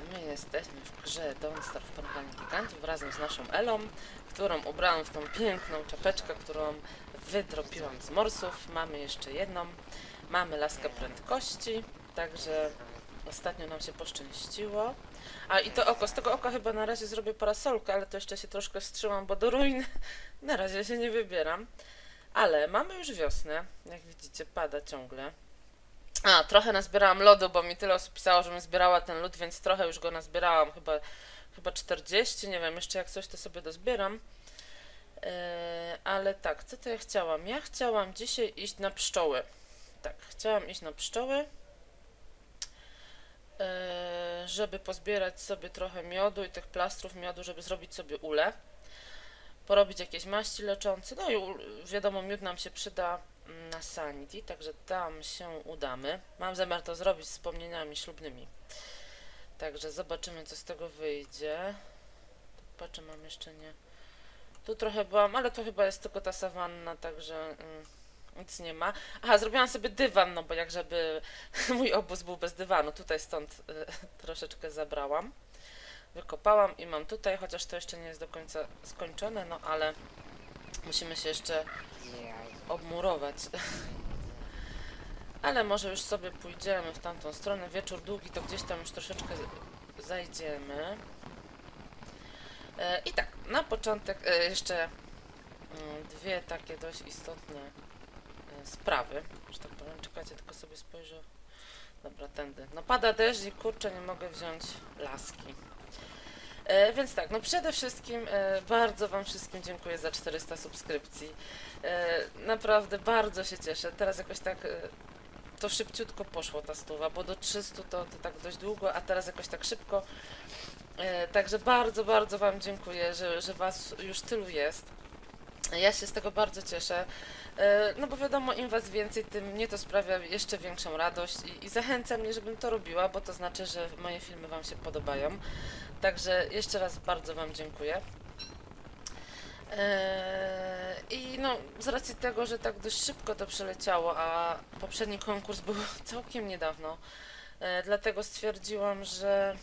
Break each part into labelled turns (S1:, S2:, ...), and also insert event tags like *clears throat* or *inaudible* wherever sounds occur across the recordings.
S1: My jesteśmy w grze Don't Starve Panowanie Gigantów razem z naszą Elą, którą ubrałam w tą piękną czapeczkę, którą wydropiłam z morsów. Mamy jeszcze jedną. Mamy laskę prędkości, także ostatnio nam się poszczęściło. A i to oko, z tego oka chyba na razie zrobię parasolkę, ale to jeszcze się troszkę wstrzymam, bo do ruin *laughs* na razie się nie wybieram. Ale mamy już wiosnę, jak widzicie pada ciągle. A, trochę nazbierałam lodu, bo mi tyle osób pisało, żebym zbierała ten lód, więc trochę już go nazbierałam, chyba, chyba 40, nie wiem, jeszcze jak coś to sobie dozbieram. Eee, ale tak, co to ja chciałam? Ja chciałam dzisiaj iść na pszczoły. Tak, chciałam iść na pszczoły, eee, żeby pozbierać sobie trochę miodu i tych plastrów miodu, żeby zrobić sobie ule. Porobić jakieś maści leczące, no i wiadomo, miód nam się przyda na Sanity, także tam się udamy. Mam zamiar to zrobić z wspomnieniami ślubnymi. Także zobaczymy, co z tego wyjdzie. Patrzę, mam jeszcze nie. Tu trochę byłam, ale to chyba jest tylko ta sawanna, także mm, nic nie ma. Aha, zrobiłam sobie dywan, no bo jak żeby *laughs* mój obóz był bez dywanu. Tutaj stąd y, *laughs* troszeczkę zabrałam. Wykopałam i mam tutaj, chociaż to jeszcze nie jest do końca skończone, no ale musimy się jeszcze obmurować. Ale może już sobie pójdziemy w tamtą stronę. Wieczór długi, to gdzieś tam już troszeczkę zajdziemy. E, I tak, na początek e, jeszcze mm, dwie takie dość istotne e, sprawy, że tak powiem. Czekajcie, tylko sobie spojrzę. Dobra, tędy. No pada deszcz i kurczę, nie mogę wziąć laski. E, więc tak, no przede wszystkim e, bardzo Wam wszystkim dziękuję za 400 subskrypcji. E, naprawdę bardzo się cieszę. Teraz jakoś tak e, to szybciutko poszło ta stuwa, bo do 300 to, to tak dość długo, a teraz jakoś tak szybko. E, także bardzo, bardzo Wam dziękuję, że, że Was już tylu jest. Ja się z tego bardzo cieszę. E, No bo wiadomo, im was więcej, tym mnie to sprawia jeszcze większą radość i, i zachęca mnie, żebym to robiła, bo to znaczy, że moje filmy wam się podobają. Także jeszcze raz bardzo wam dziękuję. Eee, I no, z racji tego, że tak dość szybko to przeleciało, a poprzedni konkurs był *laughs* całkiem niedawno, e, dlatego stwierdziłam, że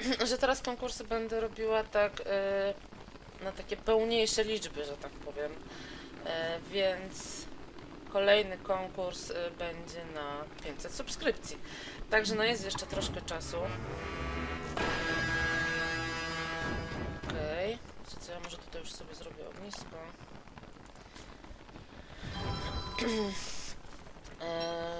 S1: *clears throat* że teraz konkursy będę robiła tak e, na takie pełniejsze liczby, że tak powiem. E, więc kolejny konkurs e, będzie na 500 subskrypcji. Także no jest jeszcze troszkę czasu. Okej. Okay. co, ja może tutaj już sobie zrobię ognisko. Eee, *clears throat*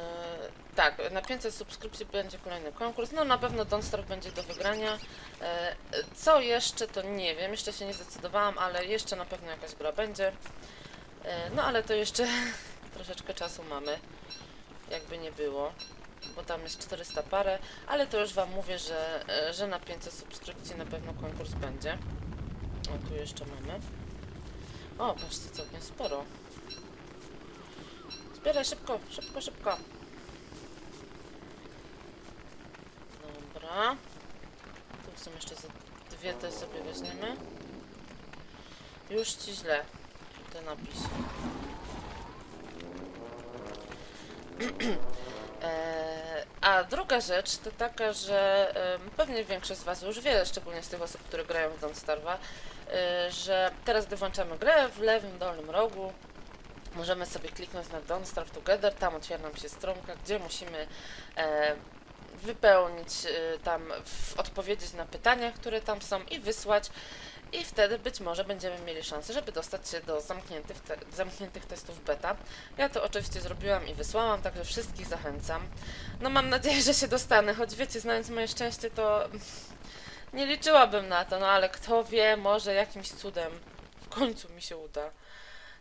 S1: tak, na 500 subskrypcji będzie kolejny konkurs. No na pewno Don't Starve będzie do wygrania. Eee, co jeszcze, to nie wiem, jeszcze się nie zdecydowałam, ale jeszcze na pewno jakaś gra będzie. Eee, no ale to jeszcze *laughs* troszeczkę czasu mamy, jakby nie było, bo tam jest 400 parę, ale to już Wam mówię, że, e, że na 500 subskrypcji na pewno konkurs będzie. O, tu jeszcze mamy. O, patrzcie, całkiem sporo. Zbieraj szybko, szybko, szybko. Dobra. Tu są jeszcze ze dwie te sobie weźmiemy. Już ci źle. Te napis. *clears throat* Eee, A druga rzecz to taka, że em, pewnie większość z Was już wie, szczególnie z tych osób, które grają w Don't Starve'a, e, że teraz, gdy włączamy grę, w lewym dolnym rogu możemy sobie kliknąć na Don't Starve Together, tam otwiera nam się stronka, gdzie musimy e, wypełnić e, tam, odpowiedzieć na pytania, które tam są i wysłać i wtedy być może będziemy mieli szansę, żeby dostać się do zamkniętych, te, zamkniętych testów beta. Ja to oczywiście zrobiłam i wysłałam, także wszystkich zachęcam. No mam nadzieję, że się dostanę, choć wiecie, znając moje szczęście, to nie liczyłabym na to, no ale kto wie, może jakimś cudem w końcu mi się uda.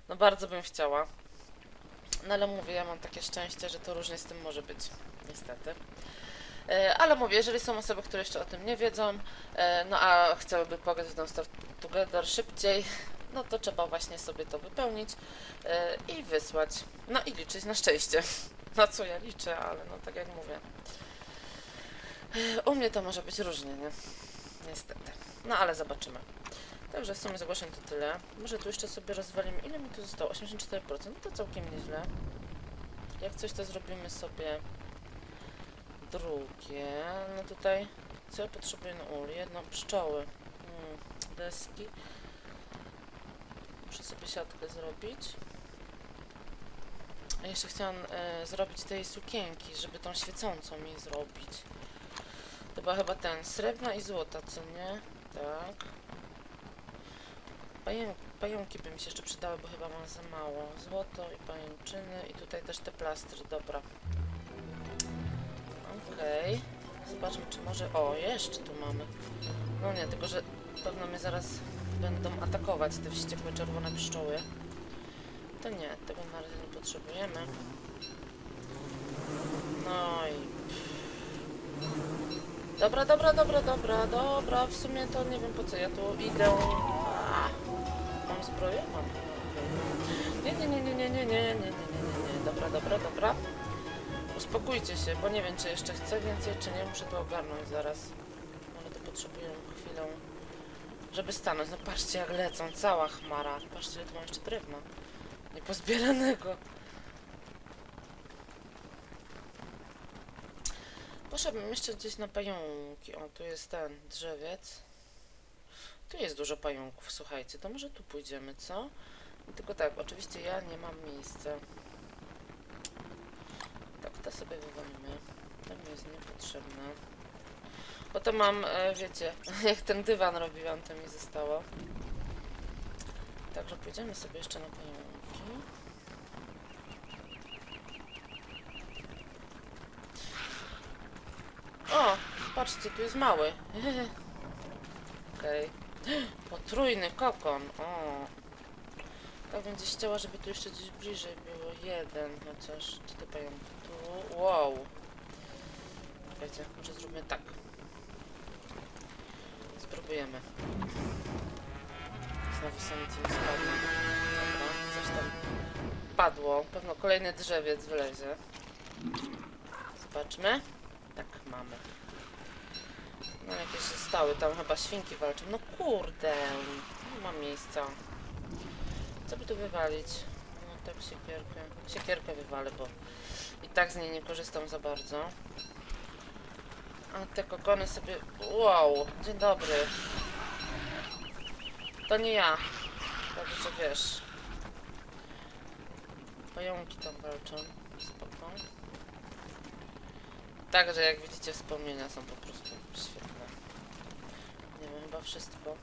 S1: No bardzo bym chciała. No ale mówię, ja mam takie szczęście, że to różnie z tym może być, niestety. E, Ale mówię, jeżeli są osoby, które jeszcze o tym nie wiedzą, e, no a chciałyby pograć w Don't Starve Together szybciej, no to trzeba właśnie sobie to wypełnić e, i wysłać. No i liczyć na szczęście. *laughs* Na co ja liczę, ale no tak jak mówię. U mnie to może być różnie, nie? Niestety. No ale zobaczymy. Także w sumie zgłoszeń to tyle. Może tu jeszcze sobie rozwalimy. Ile mi tu zostało? 84%? No to całkiem nieźle. Jak coś to zrobimy sobie drugie, no tutaj co ja potrzebuję na uli? Jedno pszczoły, mm, deski. Muszę sobie siatkę zrobić. A jeszcze chciałam e, zrobić tej sukienki, żeby tą świecącą mi zrobić. To była chyba ten, srebrna i złota, co nie? Tak. Paję, pająki by mi się jeszcze przydały, bo chyba mam za mało. Złoto i pajęczyny i tutaj też te plastry, dobra. Okej. Zobaczmy, czy może... O, jeszcze tu mamy. No nie, tylko że pewno mnie zaraz będą atakować te wściekłe czerwone pszczoły. To nie, tego na razie nie potrzebujemy. No i... Dobra, dobra, dobra, dobra, dobra, w sumie to nie wiem po co ja tu idę. A, mam zbroję? Nie, nie, nie, nie, nie, nie, nie, nie, nie, nie, dobra, dobra, dobra. Uspokójcie się, bo nie wiem czy jeszcze chcę więcej, czy nie, muszę to ogarnąć zaraz. Ale to potrzebuję chwilę, żeby stanąć. No patrzcie jak lecą, cała chmara. Patrzcie, tu mam jeszcze drewna. Niepozbieranego. Poszedłbym jeszcze gdzieś na pająki. O, tu jest ten drzewiec. Tu jest dużo pająków, słuchajcie. To może tu pójdziemy, co? Tylko tak, oczywiście ja nie mam miejsca. To sobie wywalimy. To mi jest niepotrzebne. Bo to mam, e, wiecie, *laughs* jak ten dywan robiłam, to mi zostało. Także pójdziemy sobie jeszcze na pająki. O, patrzcie, tu jest mały. *laughs* Okej. *gasps* Potrójny kokon. O. Tak będzie chciała, żeby tu jeszcze gdzieś bliżej było. Jeden chociaż. Czy te pająki? Wow. Słuchajcie, może zróbmy tak. Spróbujemy. Znowu samicy nie spadną. Dobra, coś tam padło. Pewno kolejny drzewiec wylezie. Zobaczmy. Tak, mamy. No jakieś zostały, tam chyba świnki walczą. No kurde, nie ma miejsca. Co by tu wywalić? No tak siekierkę. Siekierkę wywalę, bo i tak z niej nie korzystam za bardzo. A te kokony sobie... Wow, dzień dobry. To nie ja. Także wiesz. Pająki tam walczą. Spoko. Także jak widzicie wspomnienia są po prostu świetne. Nie wiem, chyba wszystko.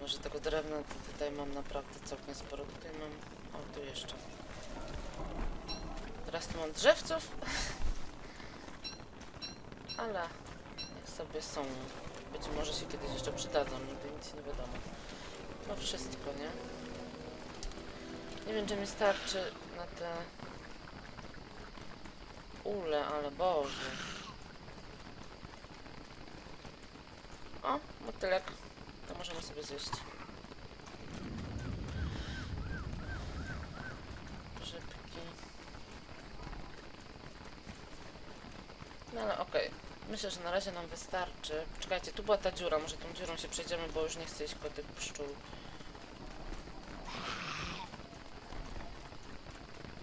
S1: Może tego drewna tutaj mam naprawdę całkiem sporo. Tutaj mam... O, tu jeszcze. Teraz tu mam drzewców. Ale sobie są. Być może się kiedyś jeszcze przydadzą, nigdy nic nie wiadomo. No wszystko, nie? Nie wiem, czy mi starczy na te ule, ale Boże. O, motylek. To możemy sobie zjeść. Grzybki. No ale okej. Myślę, że na razie nam wystarczy. Czekajcie, tu była ta dziura. Może tą dziurą się przejdziemy, bo już nie chcę iść koło tych pszczół.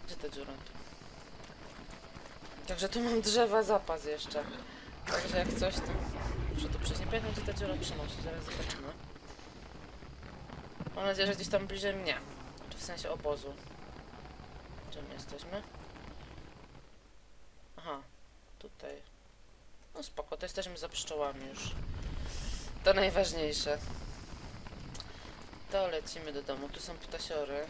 S1: Gdzie ta dziura? Także tu mam drzewa zapas jeszcze. Także jak coś, to muszę tu przejść. Nie pamiętam, gdzie ta dziura przenosi. Zaraz zobaczymy. Mam nadzieję, że gdzieś tam bliżej mnie. Czy w sensie obozu. My jesteśmy? Aha, tutaj. No spoko, to jesteśmy za pszczołami już. To najważniejsze. To lecimy do domu. Tu są ptasiory.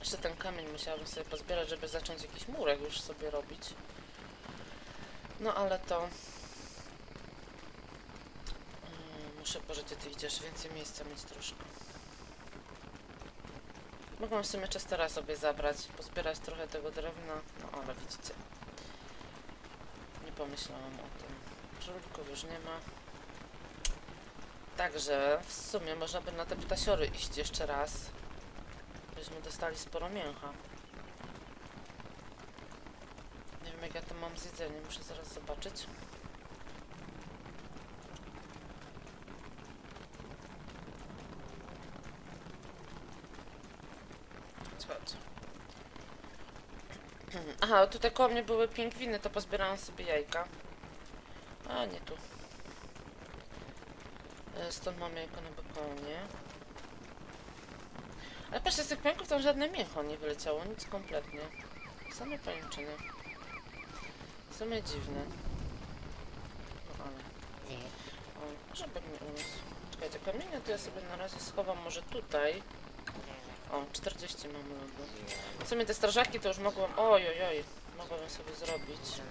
S1: Jeszcze ten kamień musiałabym sobie pozbierać, żeby zacząć jakiś murek już sobie robić. No ale to... Mm, Muszę, gdzie ty idziesz? Więcej miejsca mieć troszkę. Mogłam w sumie Chestera sobie zabrać, pozbierać trochę tego drewna, no ale widzicie. Nie pomyślałam o tym. Żółtków już nie ma. Także w sumie można by na te ptasiory iść jeszcze raz. Byśmy dostali sporo mięcha. Nie wiem jak ja to mam z jedzeniem, muszę zaraz zobaczyć. chodź. Aha, tutaj koło mnie były pingwiny, to pozbierałam sobie jajka. A, nie tu. E, Stąd mam jajko na bekonie. Ale patrzcie, z tych pająków tam żadne mięcho nie wyleciało, nic kompletnie. Same pajęczyny. Same dziwne. No ale... O, żeby mnie uniósł. Czekajcie, kamienia to ja sobie na razie schowam może tutaj. O, 40 mam lodu. W sumie te strażaki to już mogłam... Oj, oj, oj. Mogłabym sobie zrobić.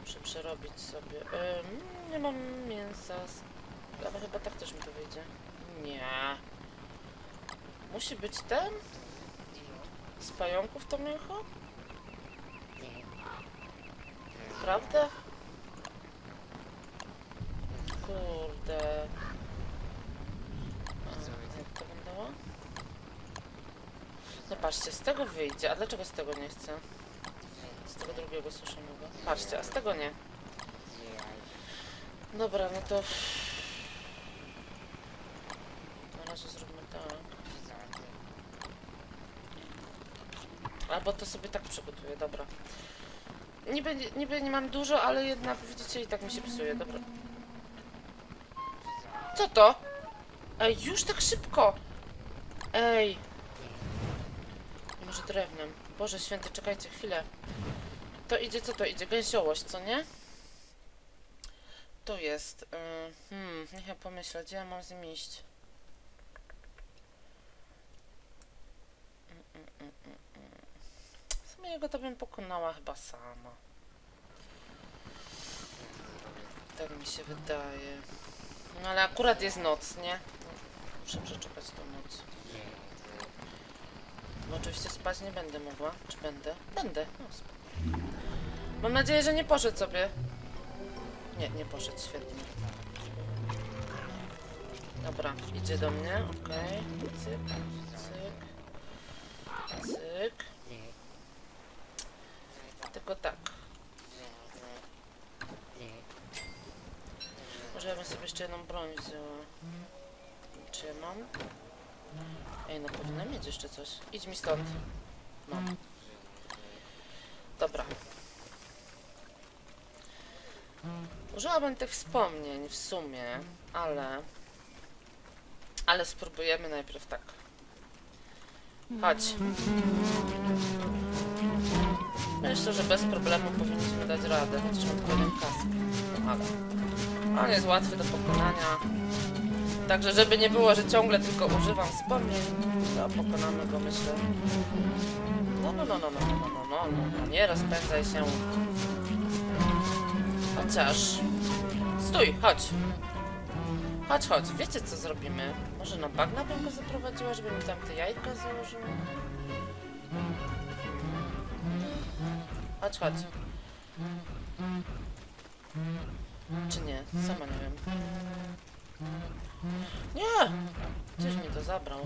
S1: Muszę przerobić sobie. Ym, nie mam mięsa. Ale chyba tak też mi to wyjdzie. Nie. Musi być ten? Z pająków to mięcho? Prawda? Kurde. A, jak to wyglądało? No patrzcie, z tego wyjdzie. A dlaczego z tego nie chcę? Z tego drugiego suszonego. Patrzcie, a z tego nie. Dobra, no to... Na razie zróbmy tak. Albo to sobie tak przygotuję, dobra. Niby, niby nie mam dużo, ale jednak widzicie i tak mi się psuje, dobra. Co to? Ej, już tak szybko! Ej! Drewnem. Boże święty, czekajcie chwilę. To idzie, co to idzie? Gęsiołość, co nie? To jest. y, hmm, niech ja pomyślę, gdzie ja mam z nim iść. W sumie jego to bym pokonała chyba sama. Tak mi się wydaje. No ale akurat jest noc, nie? Muszę przeczekać tą noc. Bo oczywiście spać nie będę mogła. Czy będę? Będę. No. Mam nadzieję, że nie poszedł sobie. Nie, nie poszedł, świetnie. Dobra, idzie do mnie, okej. Cyk, cyk. Cyk. Tylko tak. Może ja bym sobie jeszcze jedną broń wzięła. Czy mam? Ej, no powinna mieć jeszcze coś. Idź mi stąd. Mam. Dobra. Użyłabym tych wspomnień w sumie, ale... Ale spróbujemy najpierw tak. Chodź. Myślę, że bez problemu powinniśmy dać radę, chociaż mam jeden kask. No ale... On jest łatwy do pokonania. Także żeby nie było, że ciągle tylko używam wspomnień, to pokonamy go myślę. No, no, no, no, no, no, no, no, no, no, nie rozpędzaj się. Chociaż... Stój, chodź. Chodź, chodź, wiecie co zrobimy? Może na bagna bym go zaprowadziła, żeby mi tam te jajka założył? Chodź, chodź. Czy nie? Sama nie wiem. Nie! Gdzieś mi to zabrał.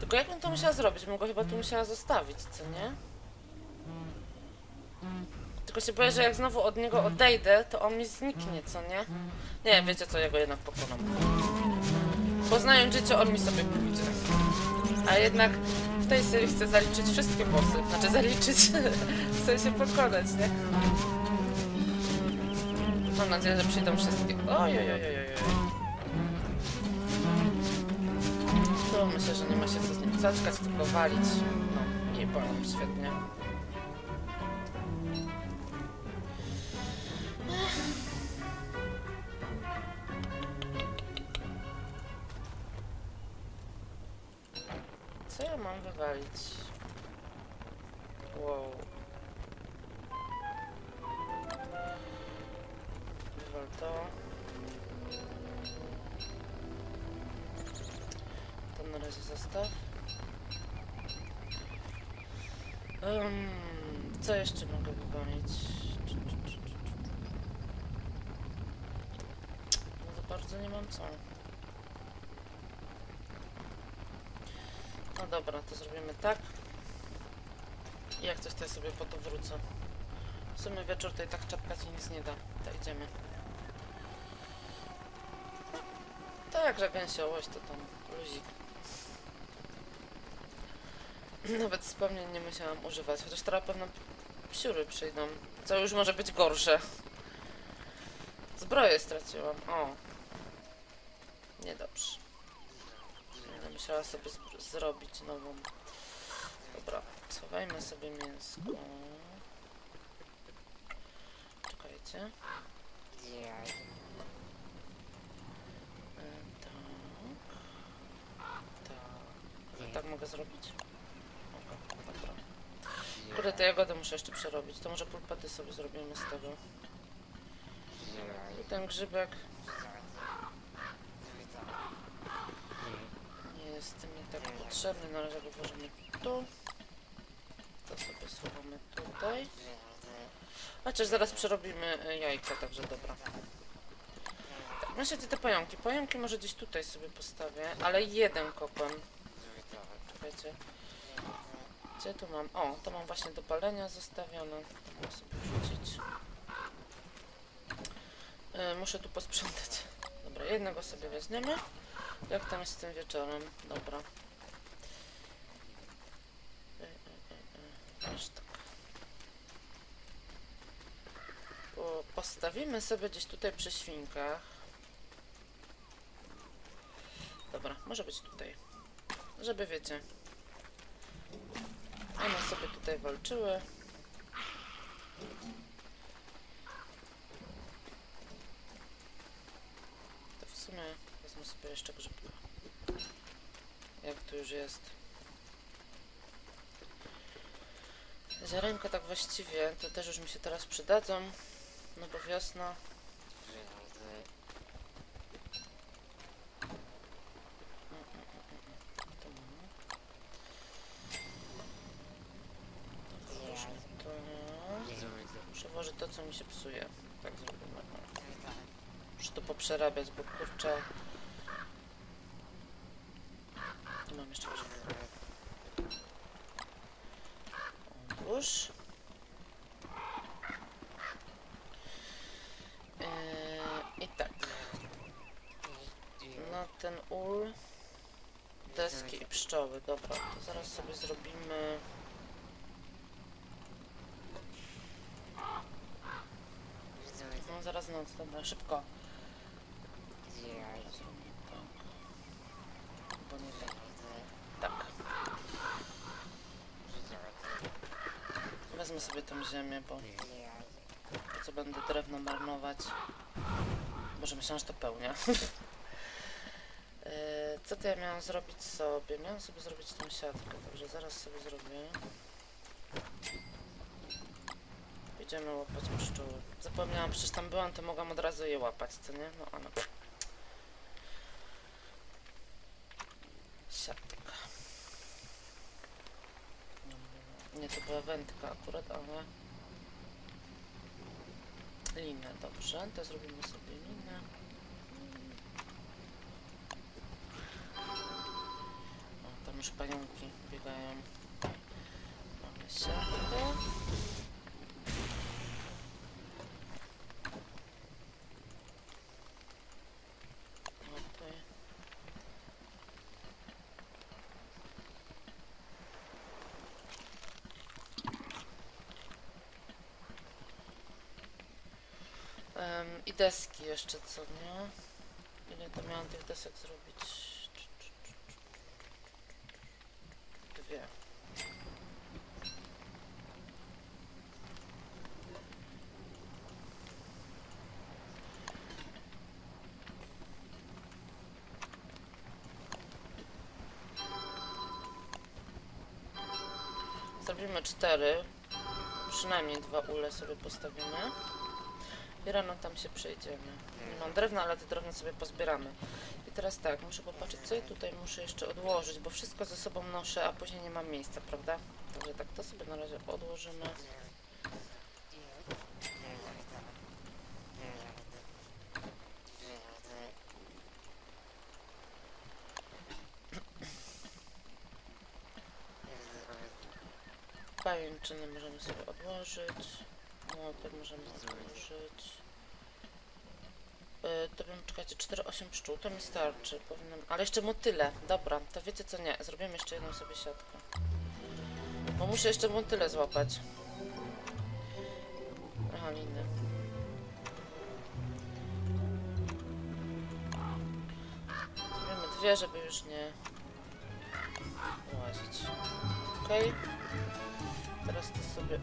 S1: Tylko jak bym to musiała zrobić? Bym go chyba tu musiała zostawić, co nie? Tylko się boję, że jak znowu od niego odejdę, to on mi zniknie, co nie? Nie, wiecie co, ja go jednak pokonam. Poznając życie, on mi sobie pójdzie. A jednak w tej serii chcę zaliczyć wszystkie bossy. Znaczy zaliczyć, *laughs* w sensie pokonać, nie? Mam nadzieję, że przyjdą wszystkie. Oj, myślę, że nie ma się co z nim zaczkać, tylko walić. No, i powiem, świetnie. To zrobimy tak. I jak coś ja sobie po to wrócę. W sumie wieczór i tak czapka ci nic nie da. To idziemy. Tak, że gęsiołość to tam luzik. *clears throat* Nawet wspomnień nie musiałam używać, chociaż teraz pewno psiury przyjdą, co już może być gorsze. Zbroję straciłam, o. Niedobrze. Musiała sobie zrobić nową. Dobra, schowajmy sobie mięsko. Czekajcie. E, Tak. Tak. Tak mogę zrobić? Dobra. Kurde, te jagody muszę jeszcze przerobić. To może pulpety sobie zrobimy z tego. I ten grzybek nie jest mi tak potrzebny. Na razie go włożymy tu. To sobie schowamy tutaj. Chociaż zaraz przerobimy y, jajka, także dobra. Tak, myślę, te pająki. Pająki może gdzieś tutaj sobie postawię, ale jeden kokon. Czekajcie. Gdzie tu mam? O, to mam właśnie do palenia zostawione. Mogę sobie wrzucić. Yy, muszę tu posprzątać. Dobra, jednego sobie weźmiemy. Jak tam jest z tym wieczorem? Dobra. Yy, yy, yy, aż tak. Po, postawimy sobie gdzieś tutaj przy świnkach. Dobra, może być tutaj. Żeby wiecie. One sobie tutaj walczyły. To w sumie wezmę sobie jeszcze grzybka. Jak tu już jest. Ziarenka tak właściwie to też już mi się teraz przydadzą. No bo wiosna. To to. Przewożę to, co mi się psuje. Tak zrobimy. Muszę to poprzerabiać, bo kurczę... Tu mam jeszcze grzybka. Otóż... Yy, I tak. Na ten ul... Deski i pszczoły. Dobra, to zaraz sobie zrobimy... No zaraz noc, dobra, szybko. Zrobimy tak. Bo nie tak. Tak. Ziemię, bo po co będę drewno marnować. Może myślałam, że to pełnia. Yy, *laughs* Co to ja miałam zrobić sobie? Miałam sobie zrobić tą siatkę, także zaraz sobie zrobię. Idziemy łapać pszczóły. Zapomniałam, przecież tam byłam, to mogłam od razu je łapać, co nie? No ona. Siatka. Nie, to była wędka akurat, ale... Linę, dobrze. To zrobimy sobie linę. O, tam już pająki biegają. Mamy siatkę. Tutaj. Em, I deski jeszcze, co nie? Ile to miałam tych desek zrobić? Dwie. Zrobimy cztery. Przynajmniej dwa ule sobie postawimy. Rano tam się przejdziemy. Nie mam drewna, ale te drewno sobie pozbieramy. I teraz tak, muszę popatrzeć, co ja tutaj muszę jeszcze odłożyć, bo wszystko ze sobą noszę, a później nie mam miejsca, prawda? Także tak, to sobie na razie odłożymy. Pajęczyny możemy sobie odłożyć. Młotek możemy odłożyć. To bym, czekajcie, 4-8 pszczół, to mi starczy. Powinnam, ale jeszcze motyle, dobra, to wiecie co, nie, zrobimy jeszcze jedną sobie siatkę. Bo muszę jeszcze motyle złapać. Aha. Zrobimy dwie, żeby już nie łazić. Okej. Teraz to sobie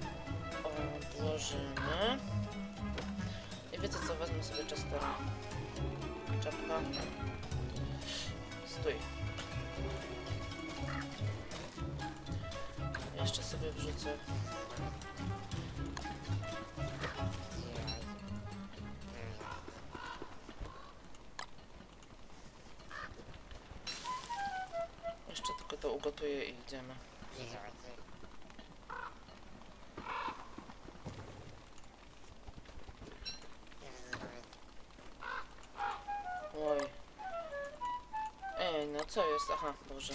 S1: odłożymy. I wiecie co, wezmę sobie Chestera. Czapka. Stój. Jeszcze sobie wrzucę. Jeszcze tylko to ugotuję i idziemy. Boże.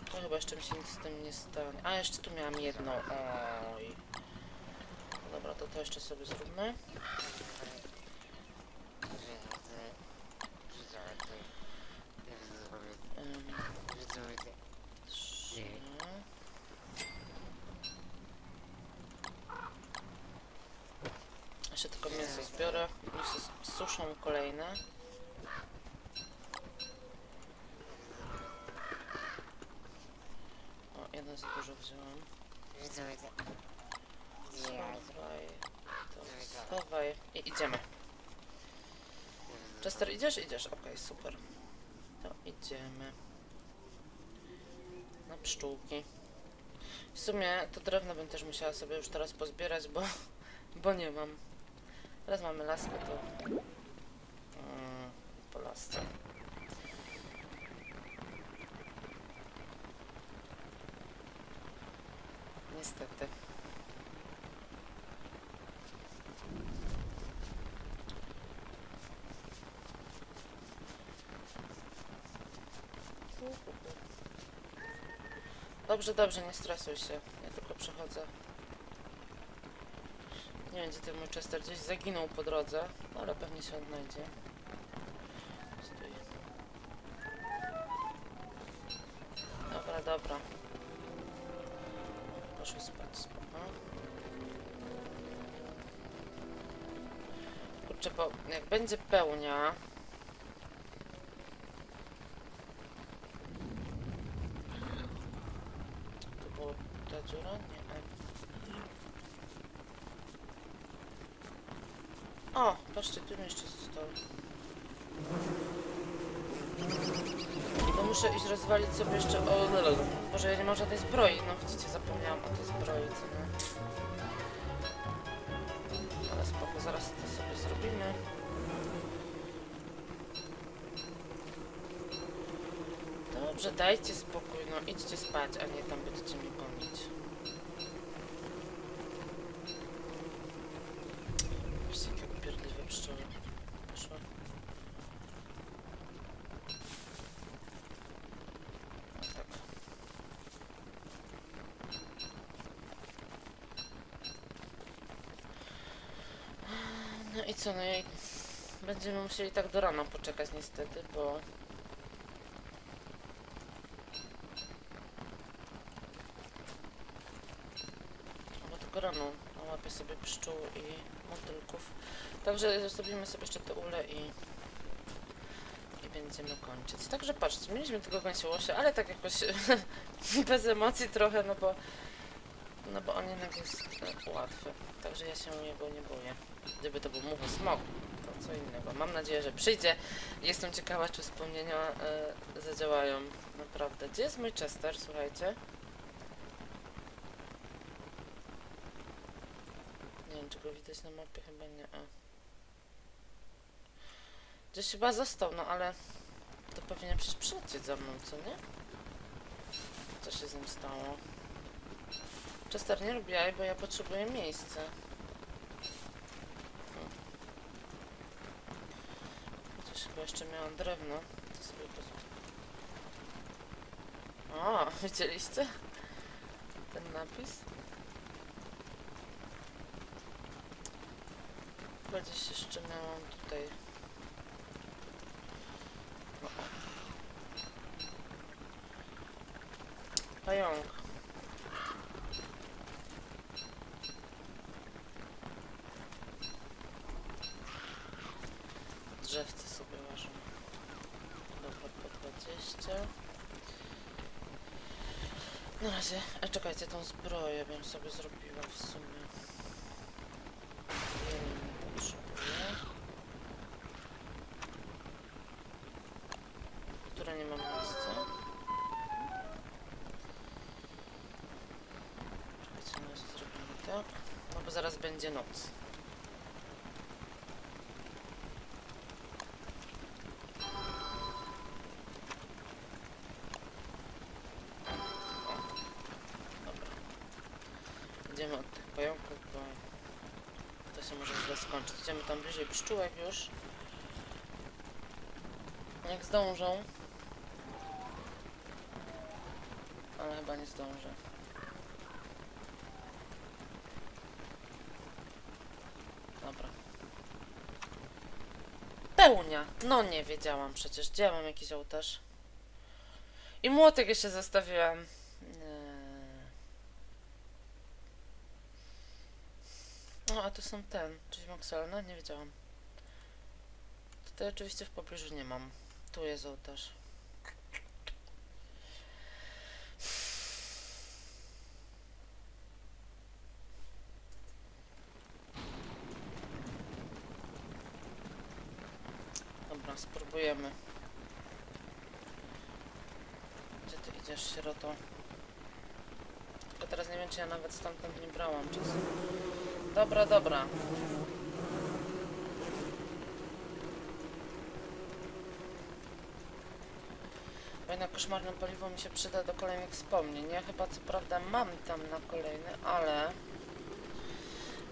S1: I to, chyba jeszcze mi się nic z tym nie stanie. A, jeszcze tu miałam jedną. Oj. Dobra, to to jeszcze sobie zróbmy. Jeszcze tylko mięso zbiorę. S- suszą kolejne. O, jedno za dużo wziąłem. Schowaj. To schowaj. I idziemy. Chester, idziesz? Idziesz. Okej, super. To idziemy. Na pszczółki. W sumie to drewno bym też musiała sobie już teraz pozbierać, bo, bo nie mam. Teraz mamy laskę, to mm, po lasce. Niestety. Dobrze, dobrze, nie stresuj się. Ja tylko przechodzę. Nie wiem, gdzie ten mój Chester gdzieś zaginął po drodze, no ale pewnie się odnajdzie. Stój. Dobra, dobra. Poszły spać, spoko. Kurczę, bo jak będzie pełnia... To była ta dziura? Nie. O, patrzcie, tu mi jeszcze zostało. No muszę iść rozwalić sobie jeszcze... O. Boże, ja nie mam żadnej zbroi. No widzicie, zapomniałam o tej zbroi, co nie? Ale spoko, zaraz to sobie zrobimy. Dobrze, dajcie spokój, no idźcie spać, a nie tam będziecie mnie gonić. Patrzcie, jakie upierdliwe pszczoły. Poszła. No tak. No i co, no i będziemy musieli tak do rana poczekać niestety, bo... Bo tylko rano łapię sobie pszczół i motylków. Także zrobimy sobie jeszcze te ule i, i będziemy kończyć. Także patrzcie, mieliśmy tego gęsiołosia, ale tak jakoś *laughs* bez emocji trochę, no bo no bo on jednak jest łatwy. Także ja się jego nie boję. Gdyby to był muchy smok, to co innego. Mam nadzieję, że przyjdzie. Jestem ciekawa, czy wspomnienia e, zadziałają naprawdę. Gdzie jest mój Chester, słuchajcie? Nie wiem, czy go widać na mapie, chyba nie. A. Gdzieś chyba został, no ale to powinien przecież przylecieć za mną, co nie? Co się z nim stało? Chester nie lubi jaj, bo ja potrzebuję miejsca. Hmm. Coś chyba jeszcze miałam drewno. To sobie poz... O, *laughs* widzieliście? Ten napis? Chyba gdzieś jeszcze miałam tutaj. O, o. pająk. Drzewce sobie ważą. Dobra, po 20. Na razie, a czekajcie, tą zbroję bym sobie zrobiła w sumie. Skończyć. Idziemy tam bliżej pszczółek już. Jak zdążą. Ale chyba nie zdążę. Dobra. Pełnia! No nie wiedziałam przecież. Gdzie mam jakiś ołtarz? I młotek jeszcze zostawiłam. Nie. O, a tu są ten, czyli Moxelna, nie wiedziałam. Tutaj oczywiście w pobliżu nie mam. Tu jest ołtarz. Dobra, spróbujemy. Gdzie ty idziesz, sieroto? Tylko teraz nie wiem, czy ja nawet stamtąd nie brałam czasu. Dobra, dobra. Bo jednak koszmarne paliwo mi się przyda do kolejnych wspomnień. Ja chyba co prawda mam tam na kolejny, ale...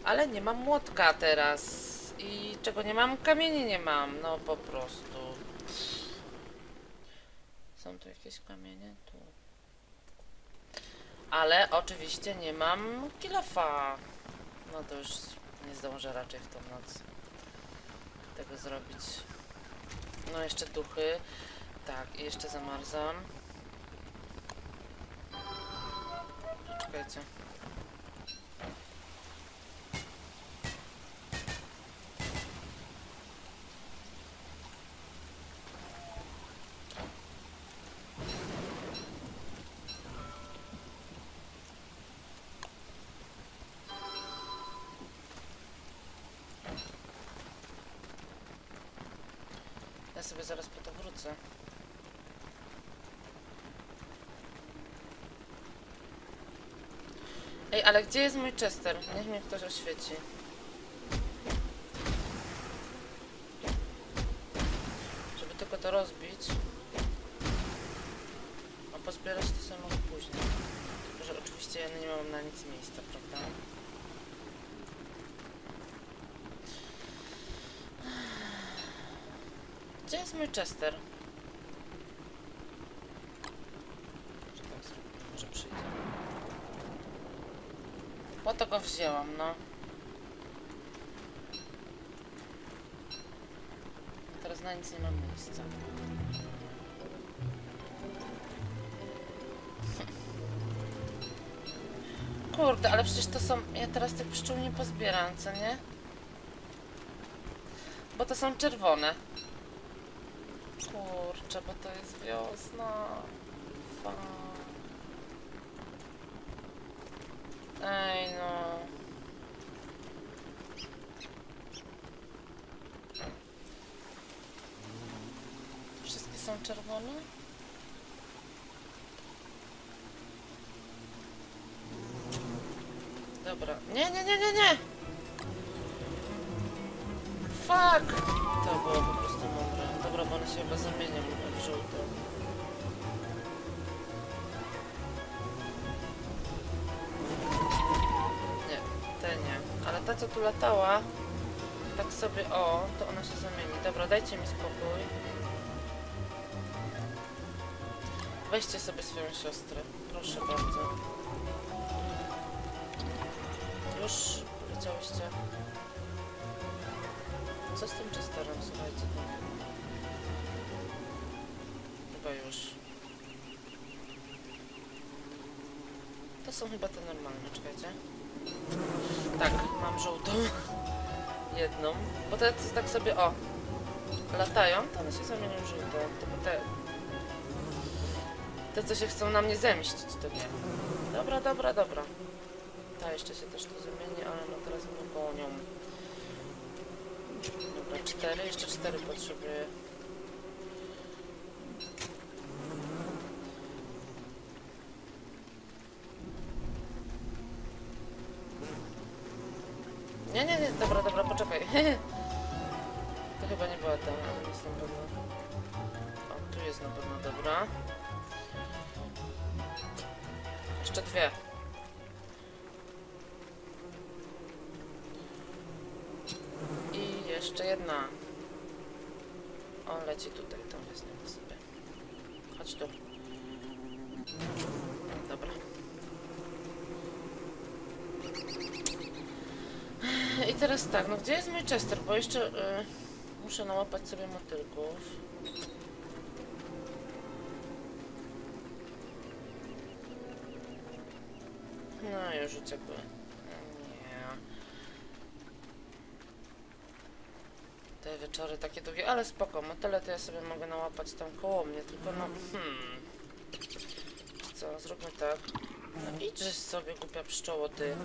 S1: Ale nie mam młotka teraz. I czego nie mam? Kamieni nie mam. No po prostu. Są tu jakieś kamienie? Tu. Ale oczywiście nie mam kilofa. No to już nie zdążę raczej w tą noc tego zrobić. No jeszcze duchy. Tak, i jeszcze zamarzam. Czekajcie. Sobie zaraz po to wrócę. Ej, ale gdzie jest mój Chester? Niech mnie ktoś oświeci. Żeby tylko to rozbić. A pozbierać to może później. Tylko, że oczywiście ja nie mam na nic miejsca, prawda? Gdzie jest mój Chester? Może tak może przyjdzie. Po to go wzięłam, no. Teraz na nic nie mam miejsca. *laughs* Kurde, ale przecież to są... Ja teraz tych pszczół nie pozbieram, co nie? Bo to są czerwone. Kurczę, bo to jest wiosna. Fuck. Ej no. Wszystkie są czerwone? Dobra. Nie, nie, nie, nie, nie! Fuck! One się chyba zamienią w żółte. Nie, te nie. Ale ta, co tu latała, tak sobie, o, to ona się zamieni. Dobra, dajcie mi spokój. Weźcie sobie swoją siostrę. Proszę bardzo. Już leciałyście. Co z tym Chesterem, słuchajcie? Chyba już. To są chyba te normalne, czekajcie. Tak, mam żółtą. *laughs* Jedną. Bo te tak sobie, o, latają, to one się zamienią w żółte. Te... Te, co się chcą na mnie zemścić, to nie. Dobra, dobra, dobra. Ta jeszcze się też tu zamieni, ale no teraz mnie gonią. Dobra, cztery, jeszcze cztery potrzebuję. Jeszcze jedna. O, leci tutaj, to weźmiemy sobie. Chodź tu. Dobra. I teraz tak, no gdzie jest mój Chester? Bo jeszcze y, muszę nałapać sobie motylków. No już uciekły. Nie. Te wieczory takie długie, ale spoko, motyle to ja sobie mogę nałapać tam koło mnie, tylko no hmm. Co, zróbmy tak. No idź sobie głupia pszczoło, ty.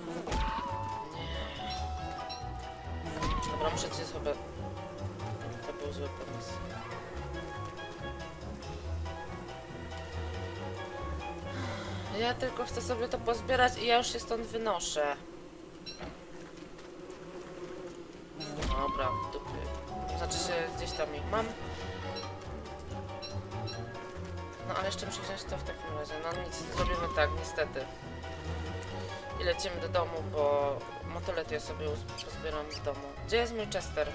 S1: Nie. Dobra, muszę cię sobie... To był zły pomysł. Ja tylko chcę sobie to pozbierać i ja już się stąd wynoszę. Tam ich mam. No ale jeszcze muszę wziąć to w takim razie. No nic, zrobimy tak, niestety. I lecimy do domu, bo motyle to ja sobie pozbieram w domu. Gdzie jest mój Chester?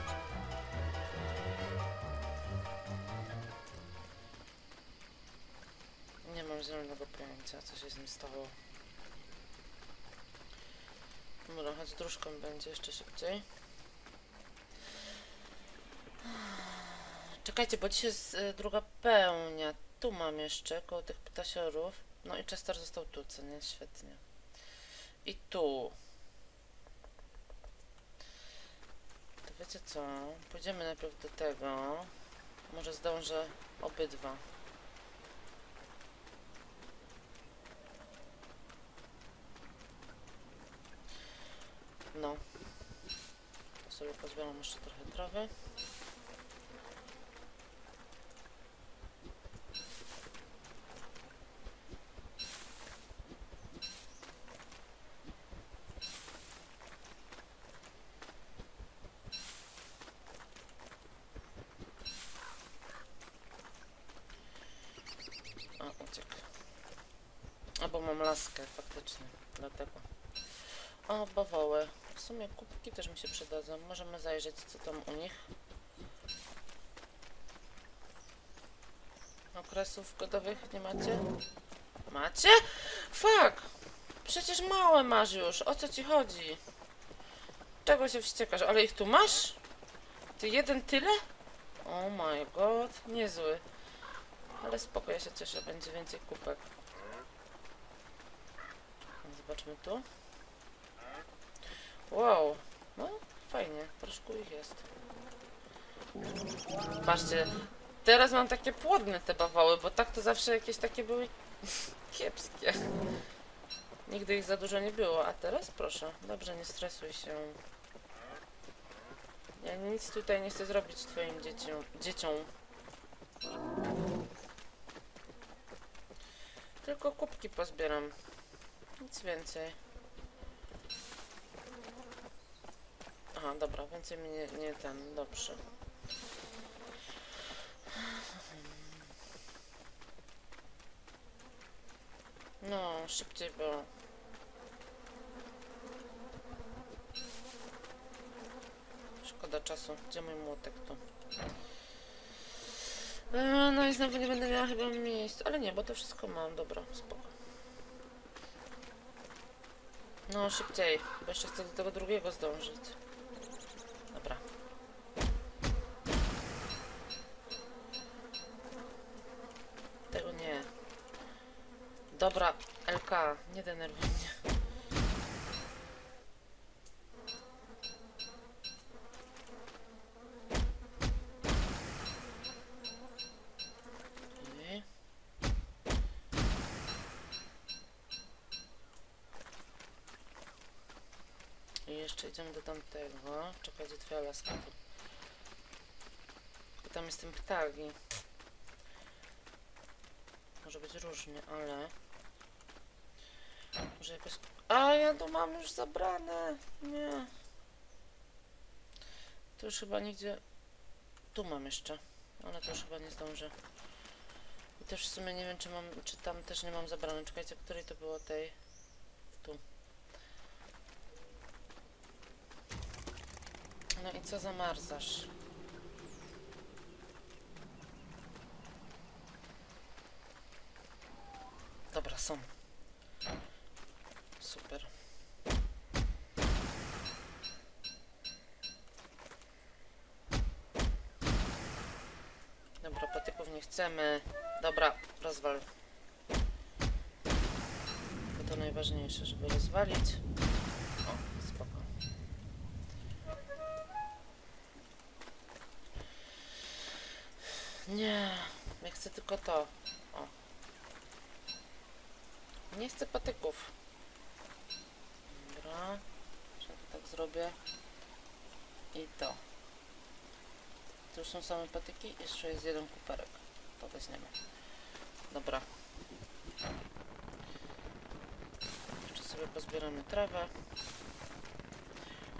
S1: Nie mam zielonego pojęcia, co się z nim stało. Dobra, choć dróżką będzie jeszcze szybciej. Czekajcie, bo dzisiaj jest y, druga pełnia. Tu mam jeszcze, koło tych ptasiorów. No i Chester został tu, co nie? Świetnie. I tu. To wiecie co? Pójdziemy najpierw do tego. Może zdążę obydwa. No. To sobie pozbieram jeszcze trochę trawy. A, uciekł. Albo mam laskę, faktycznie. Dlatego. O, bawoły. W sumie kubki też mi się przydadzą. Możemy zajrzeć, co tam u nich. Okresów godowych nie macie? Macie? Fuck! Przecież małe masz już. O co ci chodzi? Czego się wściekasz? Ale ich tu masz? Ty jeden tyle? Oh my god. Niezły. Ale spoko, ja się cieszę. Będzie więcej kupek. Zobaczmy tu. Wow, no fajnie, troszkę ich jest. Patrzcie, teraz mam takie płodne te bawoły, bo tak to zawsze jakieś takie były *laughs* kiepskie. Nigdy ich za dużo nie było, a teraz proszę, dobrze, nie stresuj się. Ja nic tutaj nie chcę zrobić twoim dzieciom. dzieciom. Tylko kubki pozbieram. Nic więcej. Aha, dobra, więcej mi nie, nie ten, dobrze. No, szybciej było. Szkoda czasu. Gdzie mój młotek tu? E, No i znowu nie będę miała chyba miejsc. Ale nie, bo to wszystko mam. Dobra, spoko. No, szybciej. Bo jeszcze chcę do tego drugiego zdążyć. Dobra. Tego nie. Dobra, LK. Nie denerwuj mnie. Okej. I jeszcze tamtego. Czekaj, gdzie twoja laska tu. Tam jest ten ptak i... Może być różnie, ale... Może jakoś... A, ja tu mam już zabrane. Nie. To już chyba nigdzie... Tu mam jeszcze. Ale to już chyba nie zdążę. I też w sumie nie wiem, czy mam... Czy tam też nie mam zabrane. Czekajcie, której to było tej... Tu. No i co zamarzasz? Dobra, są. Super. Dobra, patyków nie chcemy. Dobra, rozwal. Bo to najważniejsze, żeby rozwalić. Nie, ja chcę tylko to. O. Nie chcę patyków. Dobra. To tak zrobię. I to. Tu już są same patyki. Jeszcze jest jeden kuperek. To weźmiemy. Dobra. Jeszcze sobie pozbieramy trawę.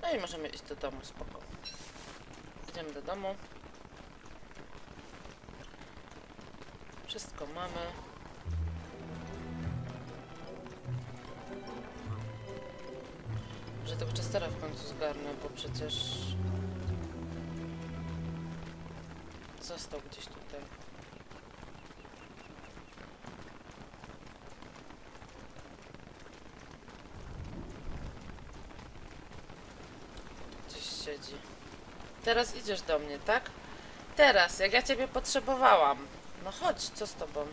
S1: No i możemy iść do domu, spoko. Idziemy do domu. Wszystko mamy. Że tego Chestera w końcu zgarnę, bo przecież... Został gdzieś tutaj. Gdzieś siedzi. Teraz idziesz do mnie, tak? Teraz, jak ja ciebie potrzebowałam. No chodź, co z tobą?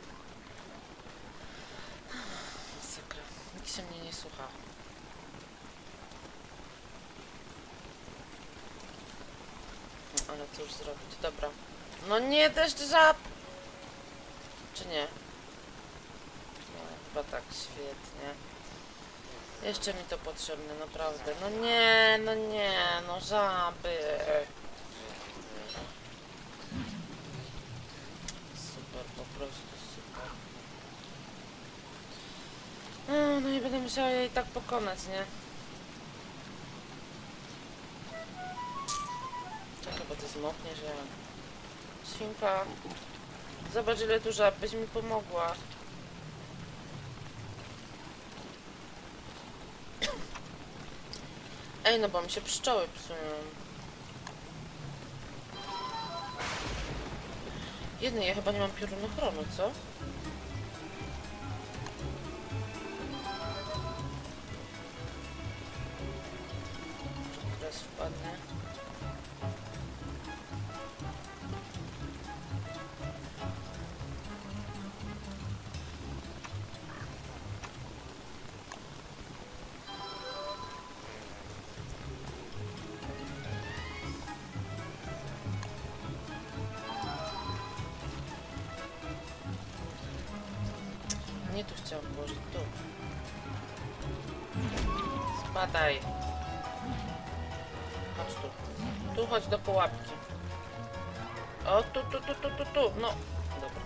S1: Masakra. Nikt się mnie nie słucha. No, ale cóż zrobić? Dobra. No nie deszcz żab! Czy nie? No, chyba tak, świetnie. Jeszcze mi to potrzebne, naprawdę. No nie, no nie, no żaby. Super, po prostu super. No, no i będę musiała jej tak pokonać, nie? Czekaj, bo ty zmokniesz, ja... Świnka, zobacz ile tu byś mi pomogła. Ej, no bo mi się pszczoły psują. Jednej, ja chyba nie mam piorunochronu, co? Chciałam położyć, tu. Spadaj. Chodź tu. Tu chodź do pułapki. O, tu, tu, tu, tu, tu, tu. No. Dobra.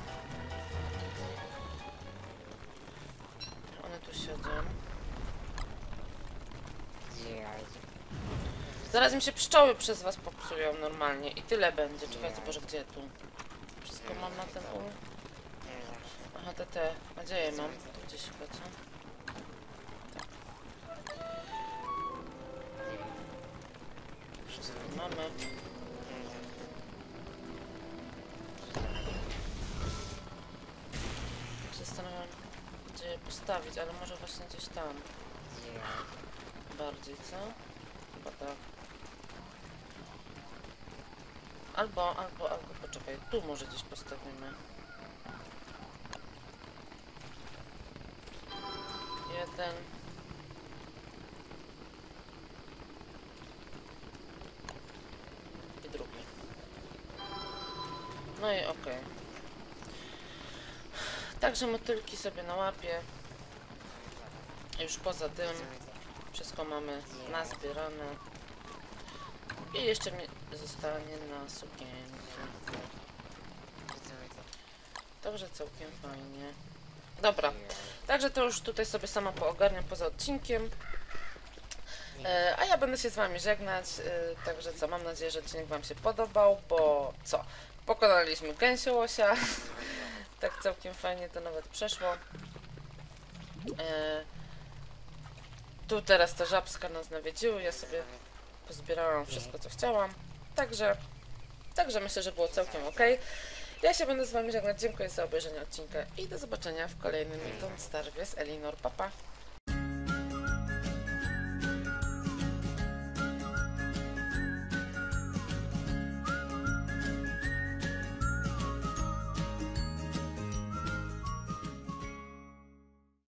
S1: One tu siedzą. Zaraz mi się pszczoły przez was popsują normalnie i tyle będzie. Czekajcie, Boże, gdzie tu? Wszystko mam na ten ul. Aha, te, te nadzieje mam. Gdzieś chyba, co? Wszystko mamy. Zastanawiam, gdzie je postawić, ale może właśnie gdzieś tam. Bardziej, co? Chyba tak. Albo, albo, albo, poczekaj, tu może gdzieś postawimy. Także motylki sobie na łapie. Już poza tym wszystko mamy nazbierane. I jeszcze mi zostanie na sukienki. Dobrze, całkiem fajnie. Dobra, także to już tutaj sobie sama poogarniam poza odcinkiem. E, a ja będę się z Wami żegnać. E, także co, mam nadzieję, że odcinek Wam się podobał, bo co? Pokonaliśmy gęsiołosia. Tak całkiem fajnie to nawet przeszło. E, tu teraz ta żabska nas nawiedziły. Ja sobie pozbierałam wszystko, co chciałam. Także, także myślę, że było całkiem ok. Ja się będę z Wami żegnać. Dziękuję za obejrzenie odcinka i do zobaczenia w kolejnym Milton Starwie z Elinor. Papa. Pa.